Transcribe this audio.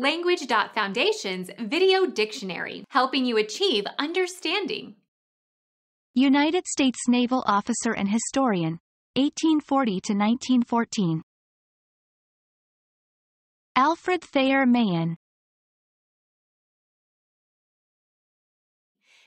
Language.Foundation's Video Dictionary, helping you achieve understanding. United States naval officer and historian, 1840 to 1914. Alfred Thayer Mahan,